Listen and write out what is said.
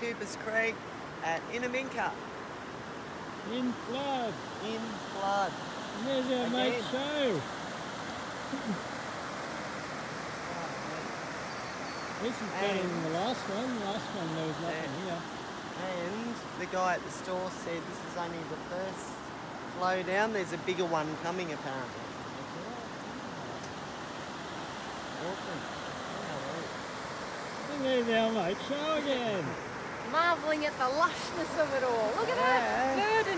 Coopers Creek at Innamincka In flood. in flood. And there's our mate Again. Show. This is better than the last one. The last one there was nothing here. And the guy at the store said this is only the first flow down. There's a bigger one coming apparently. Awesome. And there's our mate Show again. Marvelling at the lushness of it all. Look at that Yeah. verdant cream. Look at that.